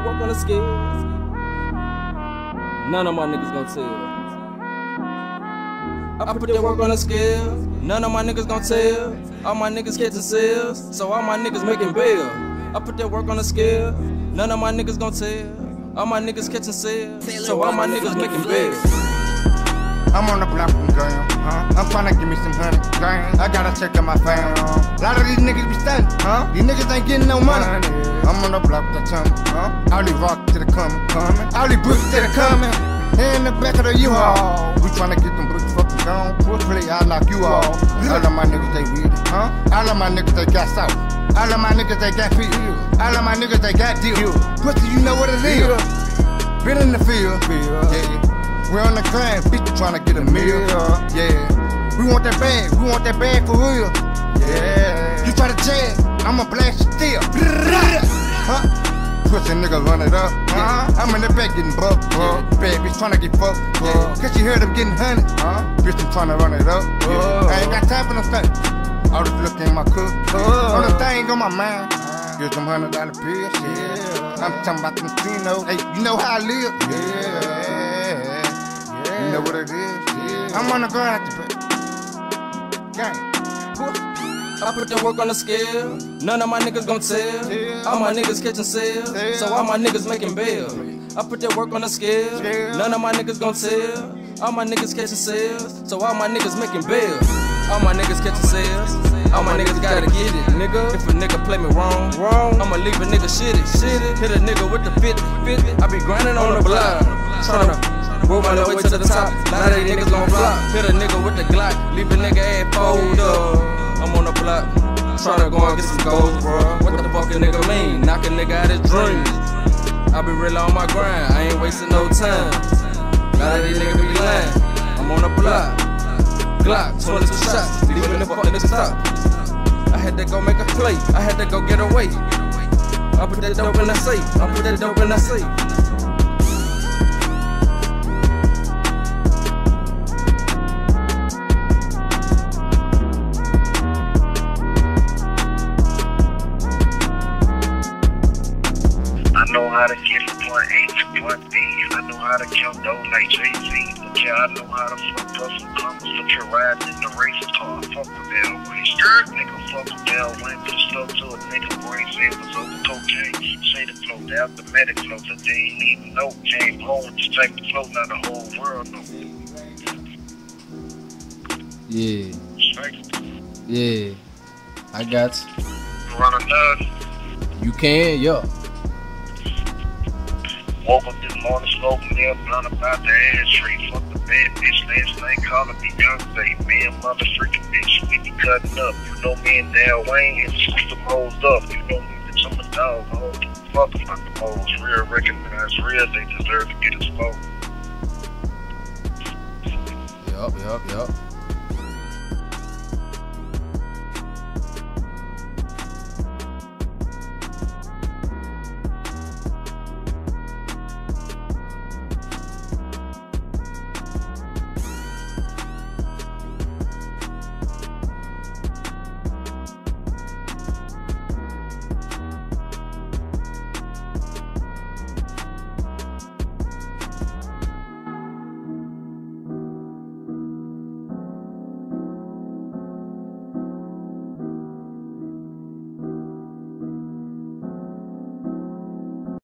to work on the skills. None of my niggas gon' tell. I put that work on the scale. None of my niggas gon' tell. All my niggas catching sales, so all my niggas making bail. I put that work on the scale. None of my niggas gon' tell. All my niggas catching sales, so all my niggas making bail. I'm on the block from gun, huh? I'm tryna give me some honey. I gotta check on my fam. A lot of these niggas be stunning, huh? These niggas ain't getting no money. I'm on the block with the tummy, huh? All these rock to the coming, coming. All these bricks to the coming. In the back of the U-Haul. We tryna get them bricks fucking gone. Push play, I knock you off. All of my niggas, they weed, huh? All of my niggas, they got south. All of my niggas, they got feet. All of my niggas, they got deal. Pussy, you know what it is. Been in the field, yeah. We on the grind, bitch, we tryna get a meal. Yeah. We want that bag, we want that bag for real. Yeah. You try to jag, I'ma blast you still. Huh? Pussy nigga run it up. Uh-huh. I'm in the back getting bucked. Uh, bad bitch tryna get fucked. Yeah. Cause she heard I'm getting honey. Uh, bitch, I'm tryna run it up. Yeah. I ain't got time for no stuff. All this look in my cook. All the thing on my mind. Get them hundred dollar pills. Yeah. I'm talking about them Tino. Hey, you know how I live? Yeah. yeah. You know what it is? Yeah. I'm on the grind at the gang. I put that work on the scale. None of my niggas gon' tell. All my niggas catching sales, so all my niggas making bail. I put that work on the scale. None of my niggas gon' tell. All my niggas catching sales, so all my niggas making bail. All my niggas catching sales. All my niggas gotta get it, nigga. If a nigga play me wrong, wrong, I'ma leave a nigga shitty, shitty. Hit a nigga with the 50, 50. I be grinding on the block, tryna Roll my way to the top. Now that niggas gon' flop. Hit a nigga with the Glock. Leave a nigga ass fold up. I'm on the block. Try to go and get some goals, bro. What the fuck a nigga mean? Knock a nigga out his dreams. I be real on my grind. I ain't wasting no time. Now that these niggas be lying. I'm on the block. Glock, 22 shots. Fuck in the top. I had to go make a play. I had to go get away. I put that dope in the safe. I put that dope in the safe. Know how to get from point A to point B. I know how to count dough like Jay-Z. Look here, I know how to fuck up some commas. Look here, riding in the race car. Fuck with that way. Skirt, nigga, fuck with that way. Pushed up to a nigga, brain said was over cocaine. Say the flow, the automatic flow, that they ain't even know. Came home this type of flow, now the whole world know. Yeah. Yeah. I got you. Run another. You can, yeah. Woke up this morning, smoking me a blunt about the ass ashtray. Fuck the bad bitch, last night calling me Beyonce. Me and mother freaking bitch, we be cutting up. You know me and Dal Wayne and scoop the moles up. You know me, bitch, I'm a dog. A fuck the moles. Real recognize real, they deserve to get exposed. Yup, yup, yup.